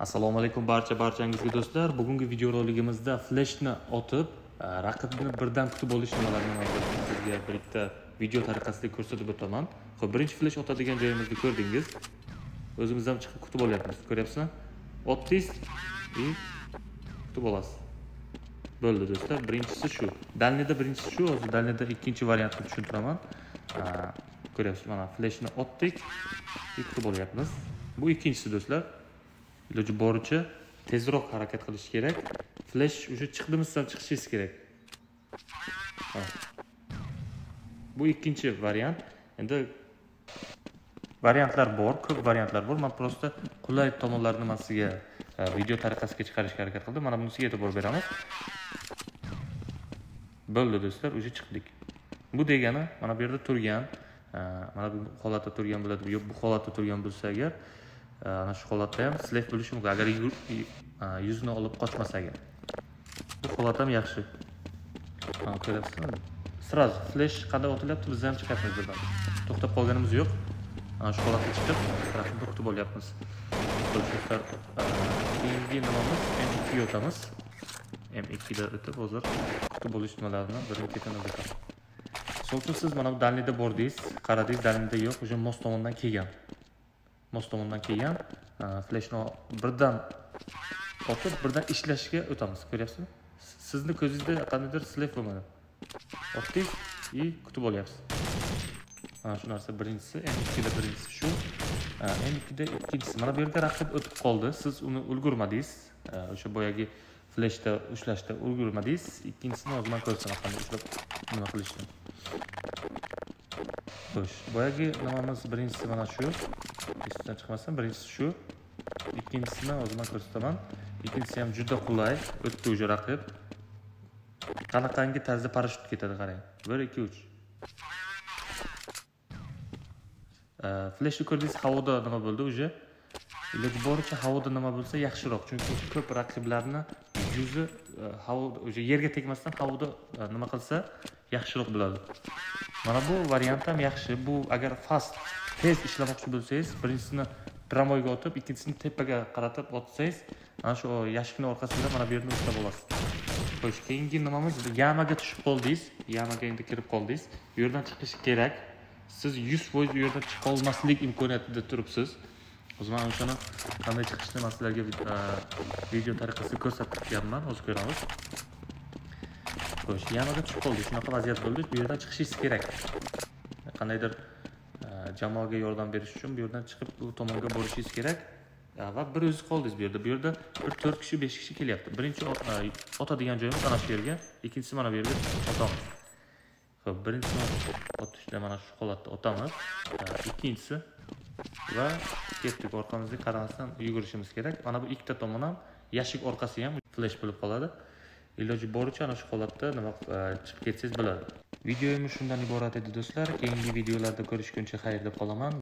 assalomu alaykum barcha barchangizga do'stlar. Bugungi videoroligimizda fleshni otib e, raqibni birdan kutib olish nimalarni man sizga bitta video tariqasida ko'rsatib o'taman. Ho'p birinchi flesh otadigan joyimizni ko'rdingiz. O'zimiz ham chiqib kutib olyapmiz ko'ryapsizmi? Otdingiz и kutib olasiz. Bo'ldi do'stlar birinchisi shu. Дальныйda birinchisi shu hozir дальныйda ikkinchi variantni tushuntiraman. E, ko'ryapsiz mana fleshni otdik и kutib olyapmiz. Bu ikkinchisi do'stlar. Iloji boricha tezroq harakat qilish kerak. Flash уже chiqdimi chiqishingiz kerak. Bu ikkinchi variant. Endi variantlar bor ko'p variantlar bor. Man просто qulay tomonlarini man sizga e, video tariqasiga chiqarishga harakat qildim. Mana bunisiga e'tibor beramiz. Bo'ldi do'stlar уже chiqdik. Bu degani mana bu yerda turgan e, mana bu holatda turgan bo'ladi. Yo bu holatda turgan bo'lsa agar Э, ana shu holatda ham slef bo'lishi mumkin. Agar yuzni olib qochmasa agar bu holat ham yaxshi. Ko'ryapsizmi? Сразу flash qanday otilyapti biz ham chiqyapmiz birdan. To'xtab qolganimiz yo'q. Ana shu holatga chiqib raqibni kutib olyapmiz. Do'stlar keyingi nimamiz m ikkiga o'tamiz m ikkida o'tib hozir kutib olish nimalarini birin ketin o'tamiz misol uchun siz mana bu dalniyda bordingiz qaradingiz dalniyda yo'q уже most tomondan kelgan. Mostomondan keyin kelgan э, fleshni birdan otib birdan ishlashga o'tamiz ko'ryapsizmi? Sizni ko'zingizda qandaydir slef bo'lmadi. Otdingiz и kutib olyapsiz. Mana shu narsa birinchisi m ikkida birinchisi shu. Э, m ikkida ikkinchisi. Mana bu yerda raqib o'tib qoldi. Siz uni ulgurmadingiz. Э, o'sha boyagi fleshda ushlashda ulgurmadingiz. Ikkinchisini hozir man ko'rsataman qanday ushlab nima qilishni. Xo'sh boyagi nimamiz birinchisi mana shu esdan chiqmasdan birinchisi shu ikkinchisini hozir man ko'rsataman ikkinchisi ham juda qulay o'tdi уже raqib qanaqangi tarzda parashyut ketadi qarang bir ikki uch fleshni ko'rdingiz havoda nima bo'ldi уже iloji boricha havoda nima bo'lsa yaxshiroq chunki ko'p raqiblarni yuzi havoda havo yerga tegmasdan havoda nima qilsa yaxshiroq bo'ladi mana bu variant ham yaxshi. Bu agar fast tez ishlamoqchi bo'lsangiz birinchisini tramvayga otib ikkinchisini tepaga qaratib otsangiz ana shu yashikni orqasida mana bu yerni ushlab olasiz xo'sh keyingi nimamiz yamaga tushib qoldingiz. Yamaga endi kirib qoldingiz. Bu yerdan chiqish kerak. Siz yuz foiz u yerdan chiqolmaslik imkoniyatida turibsiz. Hozir mana o'shani qanday chiqishni man sizlarga e, video tariqasida ko'rsatib berganman hozir ko'ramiz. Qo'yish yamaga tushib qoldik shunaqa vaziyat bo'ldi bu yerdan chiqishingiz kerak. Qandaydir e, jamoaga yordam berish uchun bu yerdan chiqib u tomonga borishingiz kerak. Va bir o'zingiz qoldingiz bu yerda. Bu yerda bir to'rt kishi besh kishi kelyapti. Birinchi e, otadigan joyimiz mana shu yerga. Ikkinchisi mana bu yerga otamiz. Ho'p birinchi otishda mana shu holatda otamiz. E, ikkinchisi va ketdik. Orqamizga qaramasdan yugurishimiz kerak. Mana bu ikkita tomon ham yashik orqasi ham flesh bo'lib qoladi. Iloji boricha ana shu holatda nima e, chiqib ketsangiz bo'ladi. Videoyim shundan iborat edi do'stlar. Keyingi videolarda ko'rishguncha xayr deb qolaman.